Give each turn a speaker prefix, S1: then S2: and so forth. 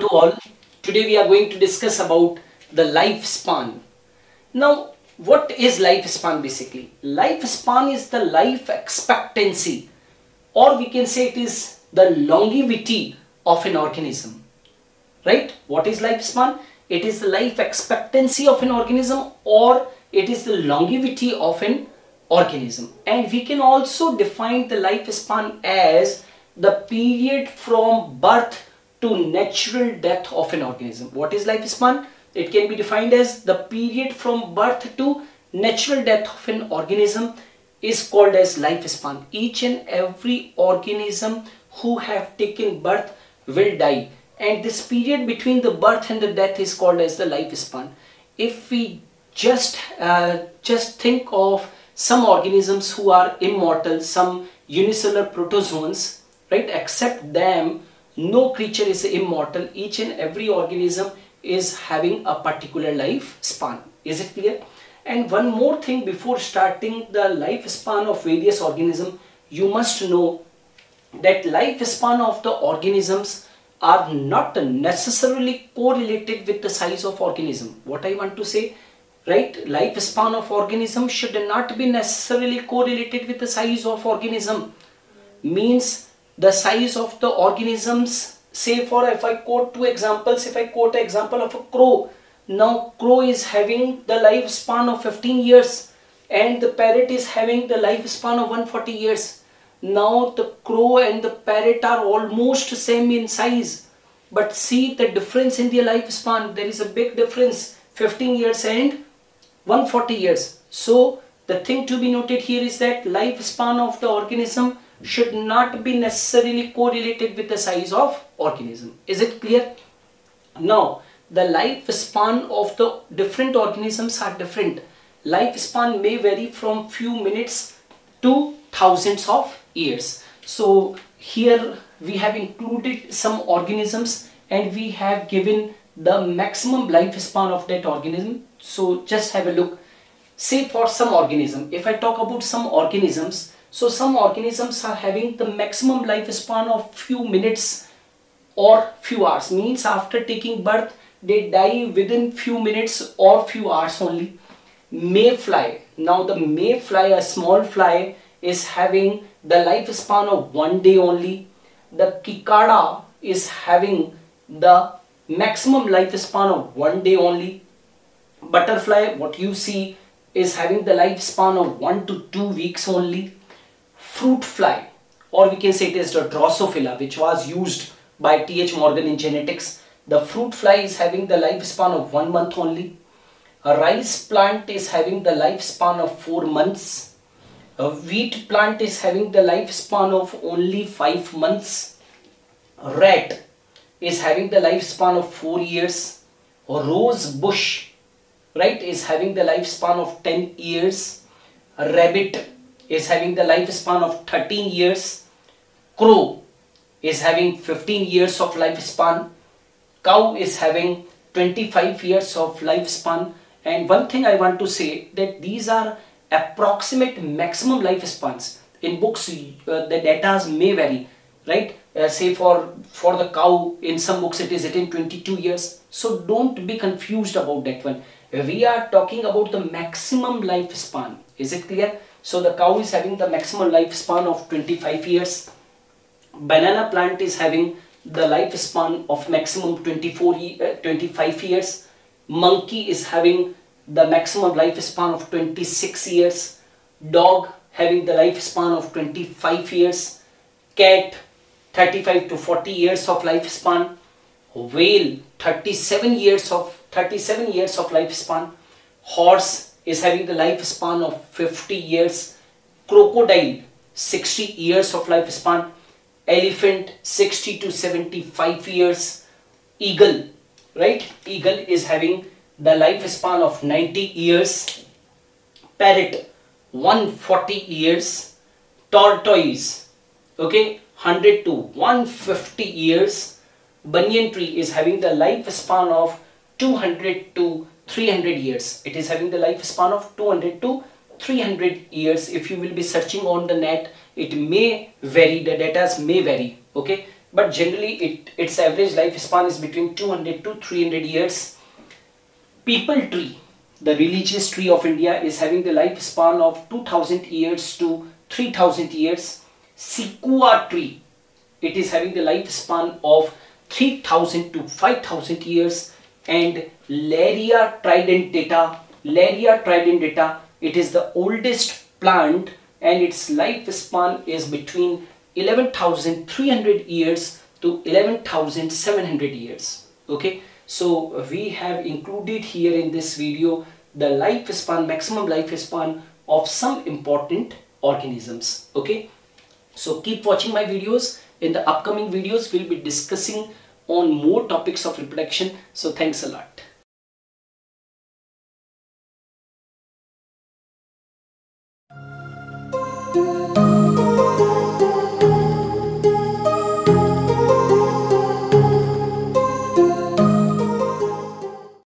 S1: To all. Today we are going to discuss about the lifespan. Now, what is lifespan basically? Lifespan is the life expectancy or we can say it is the longevity of an organism. Right? What is lifespan? It is the life expectancy of an organism or it is the longevity of an organism. And we can also define the lifespan as the period from birth to natural death of an organism. What is lifespan? It can be defined as the period from birth to natural death of an organism is called as lifespan. Each and every organism who have taken birth will die and this period between the birth and the death is called as the lifespan. If we just uh, just think of some organisms who are immortal, some unicellular protozoans, right? Except them, no creature is immortal. Each and every organism is having a particular life span. is it clear? And one more thing before starting the lifespan of various organisms you must know that lifespan of the organisms are not necessarily correlated with the size of organism. What i want to say right? Lifespan of organism should not be necessarily correlated with the size of organism. Means the size of the organisms say for if I quote two examples if I quote an example of a crow now crow is having the lifespan of 15 years and the parrot is having the lifespan of 140 years. Now the crow and the parrot are almost same in size but see the difference in their lifespan. There is a big difference 15 years and 140 years. So the thing to be noted here is that lifespan of the organism should not be necessarily correlated with the size of organism. Is it clear? Now, the lifespan of the different organisms are different. Lifespan may vary from few minutes to thousands of years. So, here we have included some organisms and we have given the maximum lifespan of that organism. So, just have a look. Say for some organism, if I talk about some organisms, so some organisms are having the maximum lifespan of few minutes or few hours. Means after taking birth, they die within few minutes or few hours only. Mayfly. Now the mayfly, a small fly, is having the lifespan of one day only. The cicada is having the maximum lifespan of one day only. Butterfly, what you see, is having the lifespan of one to two weeks only fruit fly or we can say it is the Drosophila which was used by T.H. Morgan in genetics. The fruit fly is having the lifespan of one month only. A rice plant is having the lifespan of four months. A wheat plant is having the lifespan of only five months. Rat is having the lifespan of four years. A rose bush, right, is having the lifespan of 10 years. A rabbit is having the lifespan of 13 years. Crow is having 15 years of lifespan. Cow is having 25 years of lifespan. And one thing I want to say that these are approximate maximum lifespans. In books, uh, the data may vary, right? Uh, say for, for the cow, in some books it is written 22 years. So don't be confused about that one. We are talking about the maximum lifespan. Is it clear? So the cow is having the maximum lifespan of 25 years. Banana plant is having the lifespan of maximum 24 uh, 25 years. Monkey is having the maximum lifespan of 26 years. Dog having the lifespan of 25 years. Cat 35 to 40 years of lifespan. Whale 37 years of 37 years of lifespan. Horse is having the lifespan of 50 years. Crocodile, 60 years of lifespan. Elephant, 60 to 75 years. Eagle, right? Eagle is having the lifespan of 90 years. Parrot, 140 years. Tortoise, okay, 100 to 150 years. Banyan tree is having the lifespan of 200 to 300 years. It is having the lifespan of 200 to 300 years. If you will be searching on the net, it may vary, the data may vary, okay? but generally it, its average lifespan is between 200 to 300 years. Peepal tree, the religious tree of India is having the lifespan of 2000 years to 3000 years. Sequoia tree, it is having the lifespan of 3000 to 5000 years and Larrea tridentata, Larrea tridentata, it is the oldest plant and its lifespan is between 11,300 years to 11,700 years. Okay, so we have included here in this video the lifespan, maximum lifespan of some important organisms. Okay, so keep watching my videos. In the upcoming videos, we'll be discussing on more topics of reproduction. So thanks a lot.